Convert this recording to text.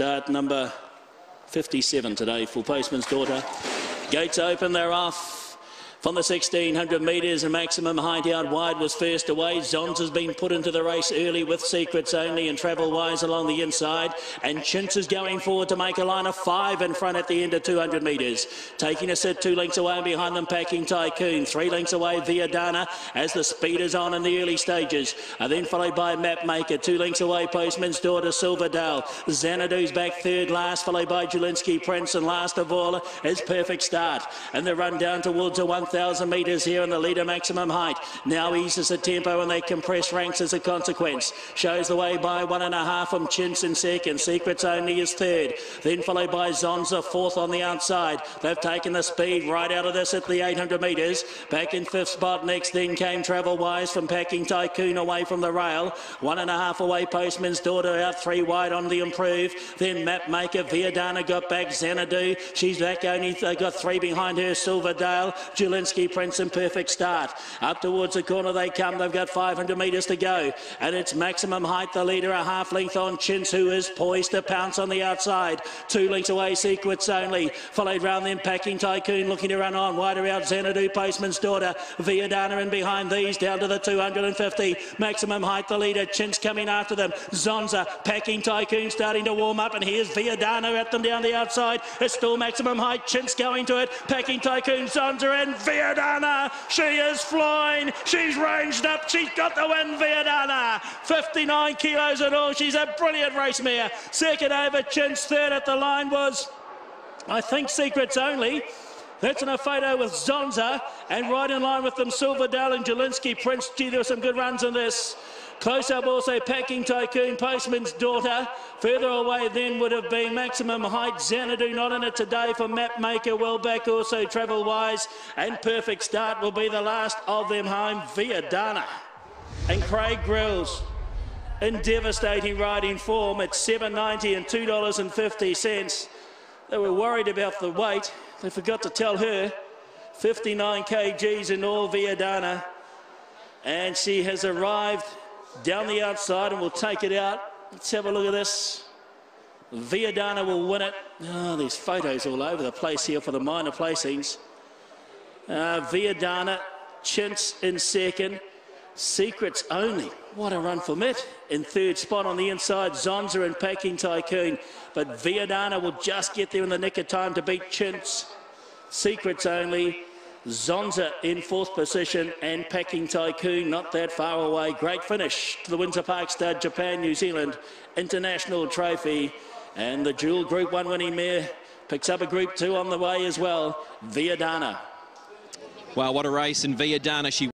Start number 57 today for Postman's Daughter. Gates open, they're off. From the 1600 metres and maximum height out wide was first away. Zons has been put into the race early with secrets only and travel wise along the inside. And Chintz is going forward to make a line of five in front at the end of 200 metres. Taking a sit two lengths away and behind them packing Tycoon. Three lengths away Viadana as the speed is on in the early stages. And then followed by Mapmaker. Two lengths away Postman's Daughter Silverdale. Xanadu's back third last followed by Julinski Prince and last of all is Perfect Start. And the run down towards a one 1,000 metres here in the leader maximum height. Now eases the tempo and they compress ranks as a consequence. Shows the way by one and a half from Chintz in second. Secrets only is third. Then followed by Zonza fourth on the outside. They've taken the speed right out of this at the 800 metres. Back in fifth spot next. Then came Travel Wise from Packing Tycoon away from the rail. One and a half away Postman's Daughter out three wide on the improve. Then Mapmaker Viadana got back. Xanadu. She's back only. Got three behind her. Silverdale. Julian Prince in perfect start. Up towards the corner they come. They've got 500 metres to go. And it's maximum height. The leader a half length on Chintz, who is poised to pounce on the outside. Two lengths away, Secrets only. Followed round them, Packing Tycoon looking to run on. Wider out, Xanadu, Postman's Daughter. Viadana in behind these, down to the 250. Maximum height, the leader. Chintz coming after them. Zonza, Packing Tycoon starting to warm up. And here's Viadana at them down the outside. It's still maximum height. Chintz going to it. Packing Tycoon, Zonza and Viadana. She is flying. She's ranged up. She's got the win, Viadana. 59 kilos in all. She's a brilliant race mare. Second over Chintz. Third at the line was, I think, Secrets Only. That's in a photo with Zonza and right in line with them Silverdale and Jelinski Prince. Gee, there were some good runs in this. Close up also Packing Tycoon, Postman's Daughter. Further away then would have been Maximum Height, Xanadu not in it today for Mapmaker. Well back also Travel Wise and Perfect Start will be the last of them home Viadana. And Craig Grylls in devastating riding form at 7.90 and $2.50. They were worried about the weight. They forgot to tell her 59 kgs in all Viadana. And she has arrived down the outside and we'll take it out. Let's have a look at this. Viadana will win it. Oh, there's photos all over the place here for the minor placings. Uh, Viadana, Chintz in second. Secrets only. What a run for Mitt. In third spot on the inside, Zonza and Packing Tycoon. But Viadana will just get there in the nick of time to beat Chintz. Secrets only. Zonza in fourth position and Packing Tycoon not that far away. Great finish to the Windsor Park Stud Japan New Zealand International Trophy. And the dual Group 1 winning mare picks up a Group 2 on the way as well. Viadana. Wow, what a race. And Viadana, she